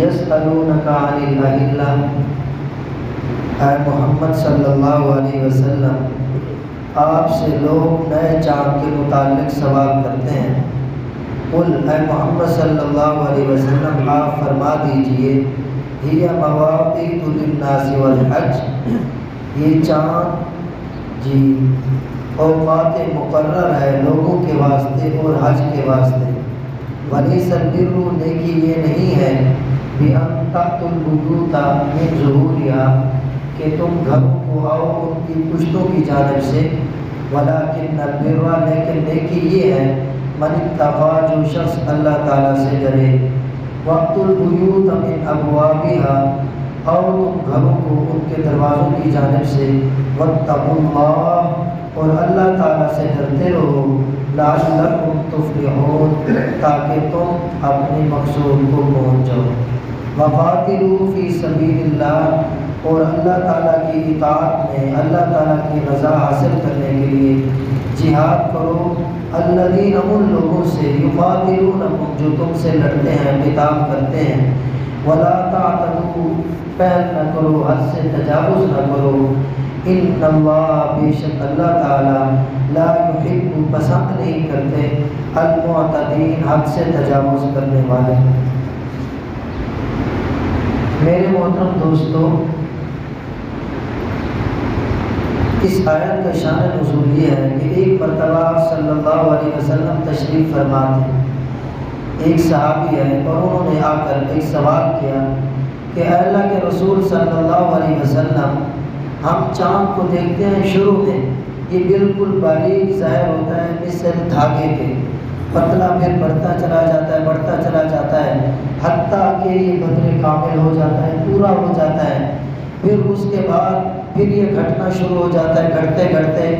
यसअलूनका अनिल अहिल्ला ऐ मोहम्मद सल्लल्लाहु अलैहि वसल्लम आपसे लोग नए चाँद के मुतालिक सवाल करते हैं कुल ऐ मोहम्मद सल्लल्लाहु अलैहि वसल्लम आप फरमा दीजिए हिया मवाक़ीतुलिन्नासि वल हज ये चाँद जी औकात मुकर्रर है लोगों के वास्ते और हज के वास्ते वली सरबिरु नेकी ये नहीं है कि तुम घरों को आओ, उनकी पुश्तों की जानब से। वला कि नबिरवा लेकिन नेकी ये है, मन तफा जो शख्स अल्लाह ताला से डरे। वक्तुलबूत मिन अबवाबिहा और तुम घरों को उनके दरवाज़ों की जानब से। वक्त और अल्लाह ताला से डरते रहो। लाकुम तुफलिहून, ताकि तुम अपने मकसूद को पहुँच जाओ। वफ़ातिलू फ़ी सबीलिल्लाह, और अल्लाह ताला की इताअत में, अल्लाह ताला की रज़ा हासिल करने के लिए जिहाद करो। अल्लज़ीन, उन लोगों से युक़ातिलूनकुम जो तुमसे लड़ते हैं किताब करते हैं। वला तातदू पहल न करो, हद से तजावुज़ न करो। इन बेशक अल्लाह ताला ला युहिब्बु, पसंद नहीं करते अलमुअतदीन हद से तजावुज़ करने वाले। मेरे मोहतरम दोस्तों, इस आयत का शान नजूल ये है कि एक मरतबा सल्लल्लाहु अलैहि वसल्लम तशरीफ़ फरमा थे एक सहाबी है और उन्होंने आकर एक सवाल किया कि अल्लाह के रसूल सल्लल्लाहु अलैहि वसल्लम हम चाँद को देखते हैं शुरू में ये बिल्कुल बारीक ज़ाहिर होता है मिसल धागे के पतला फिर बढ़ता चला जाता है बढ़ता चला जाता है हत्ता के ये बदरे कामिल हो जाता है पूरा हो जाता है। फिर उसके बाद फिर ये घटना शुरू हो जाता है घटते घटते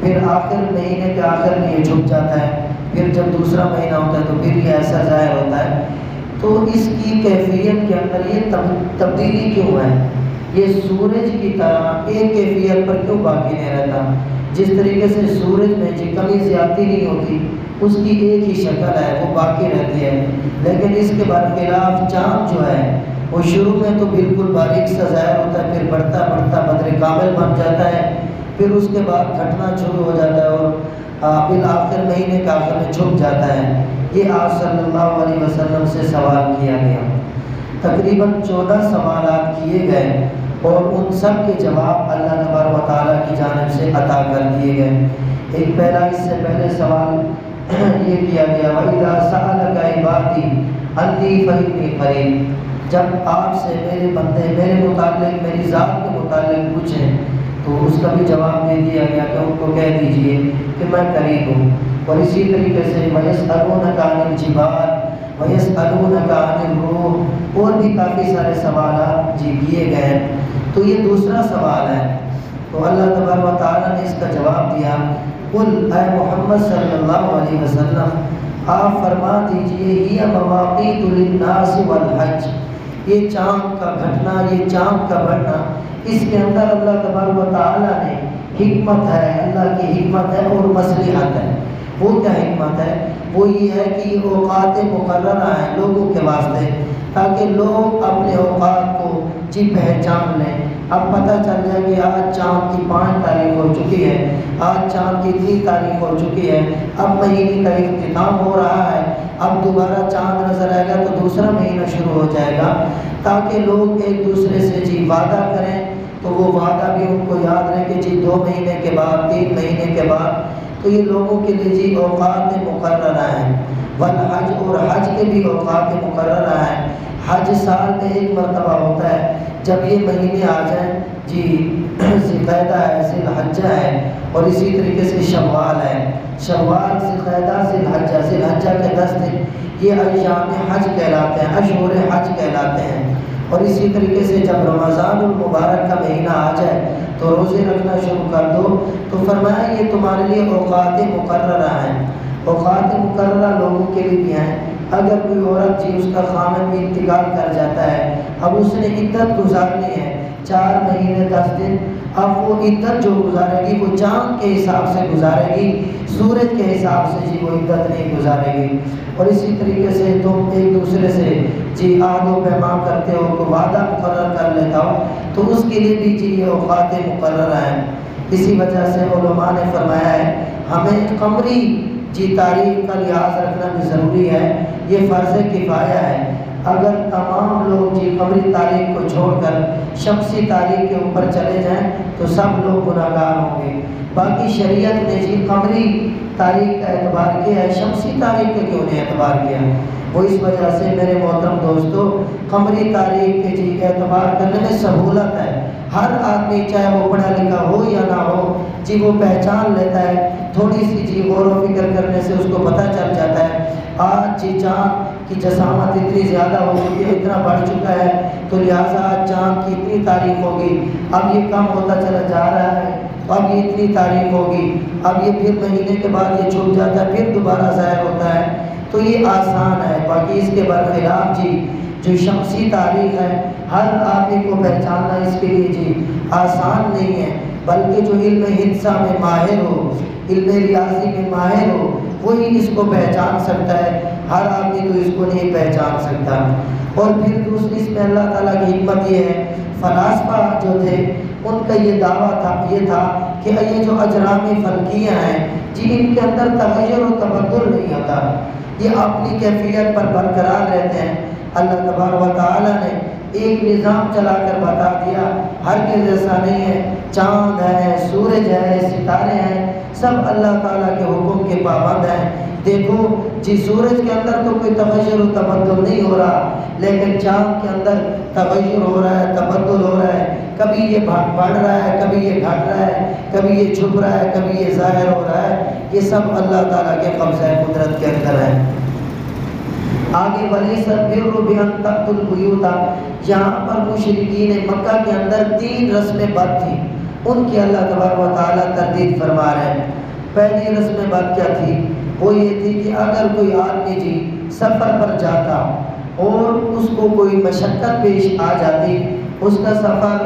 फिर आखिर महीने के आखिर में ये झुक जाता है। फिर जब दूसरा महीना होता है तो फिर ये ऐसा ज़ाहिर होता है। तो इसकी कैफियत के अंदर ये तब, तब्दीली क्यों है? ये सूरज की तरह एक कैफियत पर क्यों बाकी नहीं रहता? जिस तरीके से सूरज में जो कमी ज़्यादा नहीं होती, उसकी एक ही शक्ल है, वो बाकी रहती है। लेकिन इसके बाद खिलाफ चाँद जो है, वो शुरू में तो बिल्कुल बारीक सा ज़ाहिर होता है, फिर बढ़ता बढ़ता बदर कामिल बन जाता है, फिर उसके बाद घटना शुरू हो जाता है और फिर आखिर महीने का आखिर में छुप जाता है। ये आप सल्लल्लाहु अलैहि वसल्लम से सवाल किया गया। तकरीबन चौदह सवाल किए गए। और उन सब के जवाब अल्लाह तबार ताली की जानब से अता कर दिए गए। एक पहला, इससे पहले सवाल ये किया गया वही बाती अल्ली फ़रीनी करीब। जब आपसे मेरे बंदे, मेरे मुतालिक, मेरी ज़ात के मुतालिक पूछें तो उसका भी जवाब दे दिया गया कि उनको कह दीजिए कि मैं करीब हूँ। और इसी तरीके से वयस अरून कानिल जिबात वयस अरून कानिल रूह। और भी काफ़ी सारे सवाल जी किए गए हैं। तो ये दूसरा सवाल है। तो अल्लाह तबार ताला ने इसका जवाब दिया, कुल मोहम्मद सल्लल्लाहु अलैहि वसल्लम, आप फरमा दीजिए ये हज। ये चाँद का घटना, ये चाँद का बढ़ना इसके अंदर अल्लाह तबारा ने हिकमत है, अल्लाह की हिकमत है और मसलिहत है। वो क्या हिकमत है? वो ये है कि औकात मुकर हैं लोगों के वास्ते, ताकि लोग अपने औकात को जी पहचान लें। अब पता चल जाए कि आज चाँद की पाँच तारीख हो चुकी है। आज चाँद की तीन तारीख हो चुकी है। अब महीने का इख्ताम हो रहा है। अब दोबारा चाँद नज़र आएगा तो दूसरा महीना शुरू हो जाएगा। ताकि लोग एक दूसरे से जी वादा करें तो वो वादा भी उनको याद रहे कि जी दो महीने के बाद, तीन महीने के बाद। तो ये लोगों के लिए जी अवकात मुकर हैं। वन हज और हज के भी अवकात मुकर हैं। हज साल में एक मरतबा होता है। जब ये महीने आ जाए, जी, ज़िलदा है, ज़िलहज्जा है, और इसी तरीके से शवाल है। शवाल, ज़िलदा, ज़िलहज्जा ज़िलहज्जा के दस दिन, ये अयाम हज कहलाते हैं अशूर हज कहलाते हैं। और इसी तरीके से जब रमज़ान मुबारक का महीना आ जाए तो रोज़े रखना शुरू कर दो। तो फरमाया, ये तुम्हारे लिए औकात मुकर हैं। औकात मुकर लोगों के लिए भी हैं। अगर कोई औरत जी उसका खामन भी इंतकाल कर जाता है, अब उसने इद्दत गुजारनी है, चार महीने, दस दिन, अब वो इद्दत जो गुजारेगी, वो चाँद के हिसाब से गुजारेगी, सूरज के हिसाब से जी वो इद्दत नहीं गुजारेगी। और इसी तरीके से तुम एक दूसरे से, जी, आदो पैमा करते हो तो वादा मुकर कर लेता हो। तो उसके लिए भी जी ये अवकात मुकर हैं। इसी वजह से ने फरमाया है, हमें कमरी जी तारीख का लिहाज रखना भी ज़रूरी है ये फ़र्ज़ किफ़ाया है। अगर तमाम लोग जी कमरी तारीख को छोड़कर शमसी तारीख के ऊपर चले जाएँ तो सब लोग गुनागार होंगे। बाकी शरीयत ने जी कमरी तारीख का एतबार किया है शमसी तारीख का क्यों नहीं एतबार किया? वो इस वजह से, मेरे मोहतरम दोस्तों कमरी तारीख के जी एतबार करने में सहूलत है। हर आदमी, चाहे वो पढ़ा लिखा हो या ना हो, जी वो पहचान लेता है। थोड़ी सी जी गौर फ़िक्र करने से उसको पता चल जाता है, आज जी चाँद की जसामत इतनी ज़्यादा हो चुकी है, इतना बढ़ चुका है तो लिहाजा आज चाँद की इतनी तारीख होगी। अब ये कम होता चला जा रहा है, अब ये इतनी तारीख होगी। अब ये फिर महीने के बाद ये छुप जाता है, फिर दोबारा ज़ाहिर होता है। तो ये आसान है, बाकी इसके बरखिलाफ जी जो शमसी तारीख है, हर आदमी को पहचानना इसके लिए जी, आसान नहीं है, बल्कि जो इल्म हिंसा में माहिर हो, इल्म रियाजी में माहिर हो, वही इसको पहचान सकता है। हर आदमी तो इसको नहीं पहचान सकता। और फिर दूसरी, इसमें अल्लाह ताला की हिम्मत ये है, फलासफा जो थे, उनका ये दावा था, ये था कि ये जो अजरामी फलकियाँ हैं, जी इनके अंदर तगैर और तबदुल नहीं आता ये अपनी कैफियत पर बरकरार रहते हैं। अल्लाह तबार ने एक निज़ाम चलाकर बता दिया, हर के जैसा नहीं है, चाँद है, सूरज है, सितारे हैं, सब अल्लाह ताला के हुक्म के पाबंद हैं। देखो, जी सूरज के अंदर तो कोई तबशर तबदुल नहीं हो रहा, लेकिन चाँद के अंदर तबशर हो रहा है तबदुल हो रहा है। कभी ये बढ़ रहा है, कभी ये घट रहा है, कभी ये छुप रहा है, कभी ये ज़ाहिर हो रहा है। ये सब अल्लाह ताला के कब्ज़ कुदरत के अंदर है। आगे वली सरबुयूता यहाँ पर मुशरकिन मक्का के अंदर तीन रस्में बद थी। उनकी अल्लाह तबार तरदीद फरमा रहे हैं। पहली रस्म बात क्या थी? वो ये थी कि अगर कोई आदमी जी सफ़र पर जाता और उसको कोई मशक्क़त पेश आ जाती, उसका सफ़र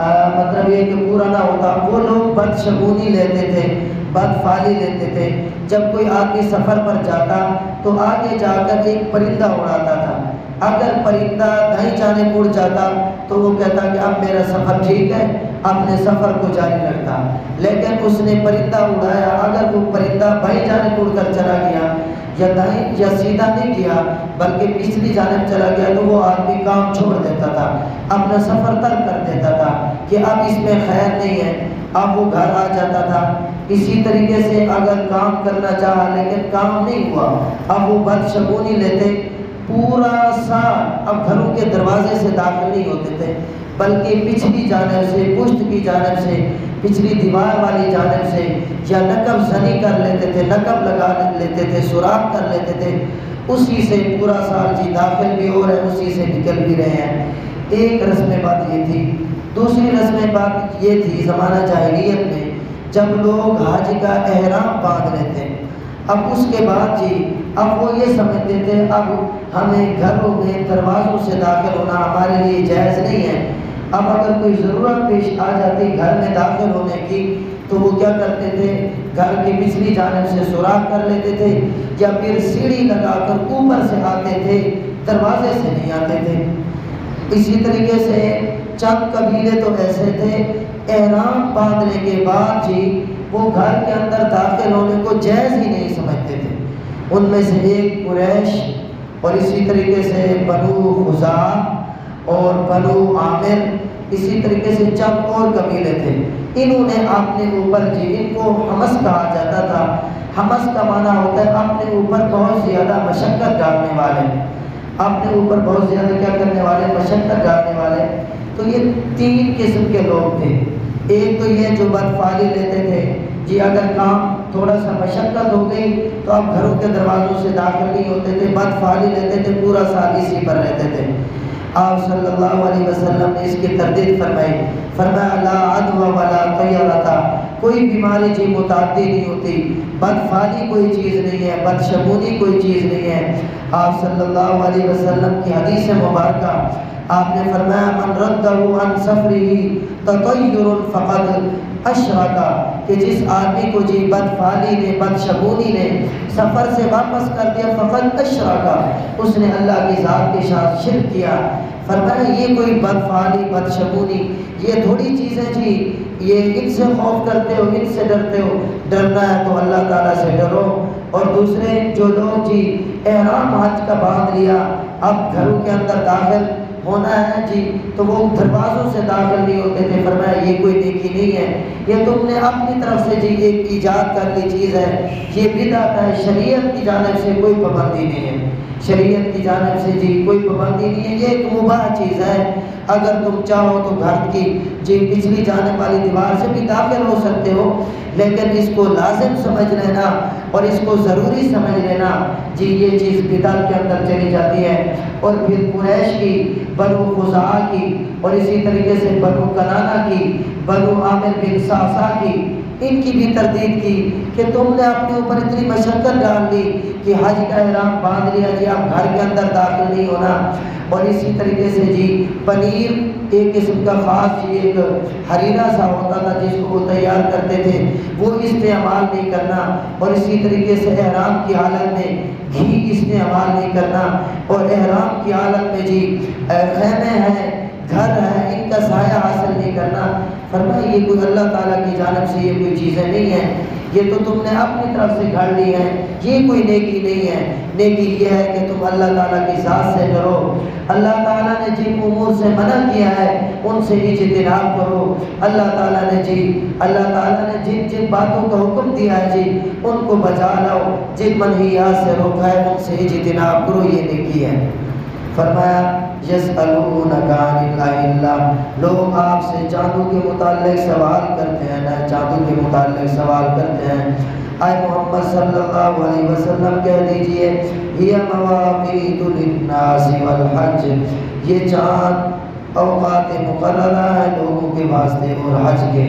मतलब ये कि पूरा ना होता, वो लोग बदशगुनी लेते थे। बदफाली लेते थे। जब कोई आदमी सफ़र पर जाता तो आगे जाकर एक परिंदा उड़ाता था। अगर परिंदा कहीं जाने उड़ जाता तो वो कहता कि अब मेरा सफ़र ठीक है, अपने सफ़र को जारी रखता। लेकिन उसने परिंदा उड़ाया। अगर वो परिंदा बाई जाने उड़ कर चला गया, या दाई या सीधा नहीं किया बल्कि पिछली जानब चला गया तो वो आदमी काम छोड़ देता था, अपना सफ़र तर्क कर देता था कि अब इसमें खैर नहीं है। अब वो घर आ जाता था। इसी तरीके से अगर काम करना चाहा, लेकिन काम नहीं हुआ। अब वो बदशगुनी लेते। पूरा साल अब घरों के दरवाजे से दाखिल नहीं होते थे, बल्कि पिछली जानब से पुश्त की जानब से, पिछली दीवार वाली जानब से, या नकब जनी कर लेते थे, नकब लगा लेते थे, सुराख कर लेते थे। उसी से पूरा साल जी दाखिल भी हो रहे हैं उसी से निकल भी रहे हैं। एक रस्म बात ये थी। दूसरी रस्म बात ये थी, ज़माना जाहिलियत में जब लोग हाज का एहराम बाँध लेते अब उसके बाद जी, अब वो ये समझते थे, अब हमें घरों में दरवाज़ों से दाखिल होना हमारे लिए जायज़ नहीं है। अब अगर कोई ज़रूरत पेश आ जाती घर में दाखिल होने की तो वो क्या करते थे? घर की पिछली जानब से सुराख कर लेते थे, या फिर सीढ़ी लगाकर ऊपर से आते थे, दरवाजे से नहीं आते थे। इसी तरीके से चंद कबीले तो ऐसे थे एहराम बांधने के बाद जी, वो घर के अंदर दाखिल होने को जैज़ ही नहीं समझते थे। उनमें से एक कुरैश और इसी तरीके से बनु खुजा और बनु आमिर, इसी तरीके से चंद और कबीले थे। इन्होंने अपने ऊपर जी, इनको हमस कहा जाता था। हमस का माना होता है अपने ऊपर बहुत ज़्यादा मशक्क़त डालने वाले। अपने ऊपर बहुत ज़्यादा क्या करने वाले? मशक्क़त डालने वाले। तो ये तीन किस्म के लोग थे। एक तो ये जो बदफाली लेते थे, जी अगर काम थोड़ा सा मशक्क़त हो गई तो आप घरों के दरवाज़ों से दाखिल नहीं होते थे बदफाली लेते थे, पूरा साल इसी पर रहते थे। आप सल्लल्लाहु अलैहि वसल्लम ने इसकी तरदीद फरमाई, फरमाया कोई बीमारी जी मुतादी नहीं होती बदफाली कोई चीज़ नहीं है बदशगुनी कोई चीज़ नहीं है। आप सल्लल्लाहु अलैहि वसल्लम की हदीस मुबारक आपने फरमाया, मन रद्दहु अन सफरी ततय्युरुन फ़क़द अशरका कि जिस आदमी को जी बदफाली ने, बदशगुनी ने सफ़र से वापस कर दिया फ़कत अशरका, उसने अल्लाह की ज़ात के साथ शिर किया। फरमाया, ये कोई बदफाली, बदशगुनी, ये थोड़ी चीज़ है जी, ये इनसे खौफ करते हो, इनसे डरते हो, डरना है तो अल्लाह ताला से डरो। और दूसरे जो लोग जी, एहराम हज का बाँध लिया, अब घरों के अंदर दाखिल होना है, जी। तो वो दरवाज़ों से दाखिल नहीं होते थे, फरमाया, ये कोई नेकी नहीं है। ये तुमने अपनी तरफ़ से जी, एक ईजाद कर ली चीज़ है। ये बिदात है, शरीयत की जानब से कोई पाबंदी नहीं है। शरीयत की जानब से जी, कोई पाबंदी नहीं है। ये एक मुबाह चीज़ है। अगर तुम चाहो तो घर की, जी, पिछली जाने वाली दीवार से भी दाखिल हो सकते हो, लेकिन इसको लाजिम समझ लेना। और इसको ज़रूरी समझ लेना जी, ये चीज़ बिदात के अंदर चली जाती है। और फिर कुरैश की, बनु खुजा की, और इसी तरीके से बनु कनाना की, बनु आमिर बिन सासा की, इनकी भी तरदीद की कि तुमने अपने ऊपर इतनी मशक्क़त डाल दी कि हज का एहराम बाँध लिया जी, आप घर के अंदर दाखिल नहीं होना। और इसी तरीके से जी, पनीर एक किस्म का ख़ास एक हरीना सा होता था जिसको वो तैयार करते थे। वो इस्तेमाल नहीं करना और इसी तरीके से एहराम की हालत में घी इस्तेमाल नहीं करना। और एहराम की हालत में जी खेमे हैं घर है, इनका साया हासिल नहीं करना। फरमाया ये कोई अल्लाह ताला की जानब से ये कोई चीज़ें नहीं हैं। ये तो तुमने अपनी तरफ़ से घर ली है। ये कोई नेकी नहीं है। नेकी ये है कि तुम अल्लाह ताला की ज़ात से डरो। अल्लाह ताला ने जिन उमूर से मना किया है, उनसे इजतनाब करो। अल्लाह ताला ने जी, अल्लाह ताला ने जिन जिन बातों का हुक्म दिया है जी, उनको बचा लो जिन मनहियात से रोका है, उनसे ही इजतनाब करो, ये नेकी है। फरमाया लोग आपसे जादू के मुतालिक सवाल करते हैं, ना जादू के मुतालिक सवाल करते हैं। आए मोहम्मद सल्लल्लाहु अलैहि वसल्लम, कह दीजिए, ये वल हज। ये चाँद अवकात मुकर्रा है लोगों के वास्ते और हज के।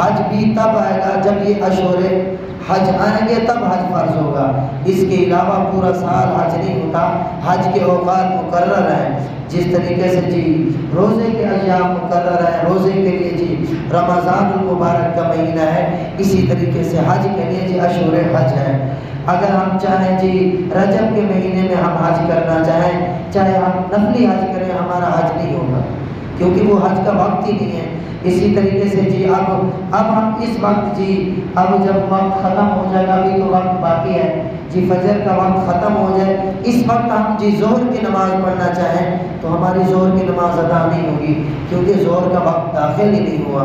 हज भी तब आएगा जब ये अशोरे हज आएँगे, तब हज फ़र्ज़ होगा। इसके अलावा पूरा साल हज नहीं होता। हज के औकात मुकर हैं। जिस तरीके से जी, रोज़े के अयाम मुकर है, रोज़े के लिए जी, रमज़ान मुबारक का महीना है, इसी तरीके से हज के लिए जी अशूर हज है। अगर हम चाहें जी, रजब के महीने में हम हज करना चाहें, चाहे हम नफली हज करें, हमारा हज नहीं होगा। क्योंकि वो हज का वक्त ही नहीं है। इसी तरीके से जी, अब अब हम इस वक्त जी, अब जब वक्त ख़त्म हो जाएगा, अभी तो वक्त बाकी है। जी, फजर का वक्त ख़त्म हो जाए, इस वक्त हम जी जोहर की नमाज़ पढ़ना चाहें तो हमारी जोहर की नमाज़ अदा नहीं होगी, क्योंकि जोहर का वक्त दाखिल ही नहीं हुआ।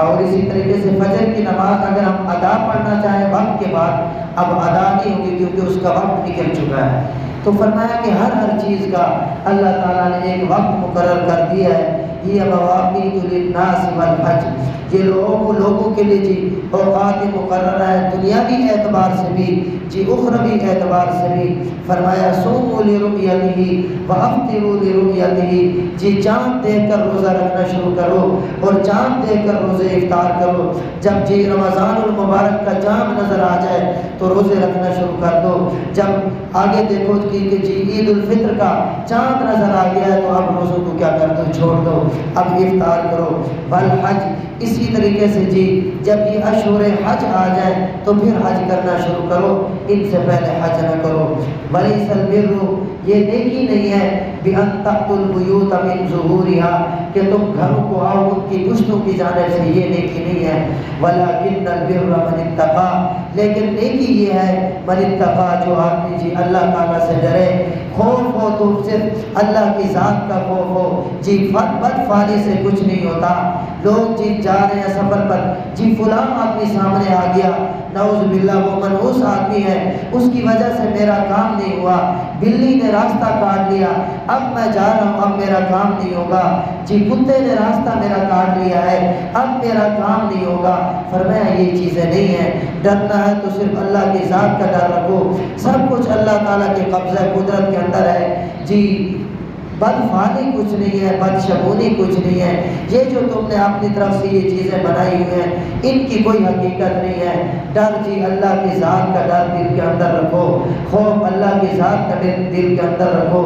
और इसी तरीके से फजर की नमाज़ अगर हम अदा पढ़ना चाहें वक्त के बाद, अब अदा नहीं होगी, क्योंकि उसका वक्त निकल चुका है। तो फरमाया कि हर हर चीज़ का अल्लाह ताला ने एक वक्त मुकर कर दिया है। ये हज ये लोगों लोगों के लिए जी औकात मुकर है दुनियावी एतबार से भी जी उखरवी एतबार से भी। फरमाया सोमोलिरुमियती व अफ्तिरुलिरुमियती जी चाँद देख कर रोज़ा रखना शुरू करो और चाँद देख कर रोज़े इफ्तार करो। जब जी रमज़ान मुबारक का चाँद नज़र आ जाए तो रोज़े रखना शुरू कर दो। जब आगे देखो कि, कि जी ईद फित्र का चाँद नज़र आ गया है तो अब रोज़ों को क्या कर दो? छोड़ दो। अब इफ्तार करो। बल हज इसी तरीके से जी, जब ये अशोर हज आ जाए तो फिर हज करना शुरू करो। इनसे पहले हज न करो। बड़ी सलबिर्रु ये नेकी नहीं है बिहतुलबूत अमिन जहूरिहा, कि तुम घरों को आओ, उनकी पुश्तों की जाने से ये नेकी नहीं है। वला बिन्नबिर्रा लेकिन नेकी ये है मनितका जो आदमी जी अल्लाह ताला से डरे। खौफ हो तो सिर्फ़ अल्लाह की ज़ात का खौफ हो। जी फत बद फाली से कुछ नहीं होता। लोग जी जा रहे हैं सफ़र पर, जी फुला आदमी सामने आ गया नौज बिल्ला वो मनहूस आदमी है। उसकी वजह से मेरा काम नहीं हुआ। बिल्ली ने रास्ता काट लिया। अब मैं जा रहा हूँ, अब मेरा काम नहीं होगा। जी, कुत्ते ने रास्ता मेरा काट लिया है। अब मेरा काम नहीं होगा। फरमाया, ये चीज़ें नहीं है। डरना है तो सिर्फ़ अल्लाह की ज़ात का डर रखो। सब कुछ अल्लाह ताला के कब्ज़ा, कुदरत के अंदर है। जी बदफानी कुछ नहीं है, बद बदशगुनी कुछ नहीं है। ये जो तुमने अपनी तरफ़ से ये चीज़ें बनाई हुई हैं, इनकी कोई हकीकत नहीं है। डर जी, अल्लाह की ज़ात का डर दिल के अंदर रखो। खौफ अल्लाह की ज़ात का दिल के अंदर रखो।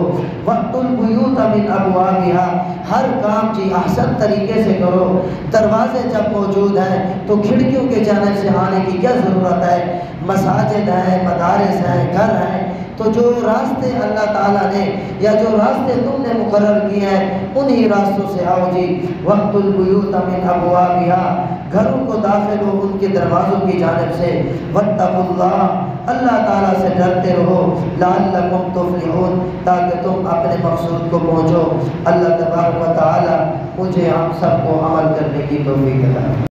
वक्तुलबयूत अमिन अबवाबिहा। हर काम जी अहसन तरीके से करो। दरवाजे जब मौजूद हैं तो खिड़कियों के जाने से आने की क्या ज़रूरत है? मसाजिद हैं, मदारस हैं, घर हैं तो जो रास्ते अल्लाह ताला ने या जो रास्ते तुमने मुकर किए हैं, उन्हीं रास्तों से आओ जी। वक्तुलबयूत अमिन अबवाबिहा। घरों को दाखिल हो उनके दरवाज़ों की जानब से। वत्तकुल्लाह। अल्लाह ताला से डरते रहो। लाल्लकुम तुफलिहून। ताकि तुम अपने मकसूद को पहुँचो। अल्लाह तबारक व मुझे हम सबको अमल करने की तौफीक अता।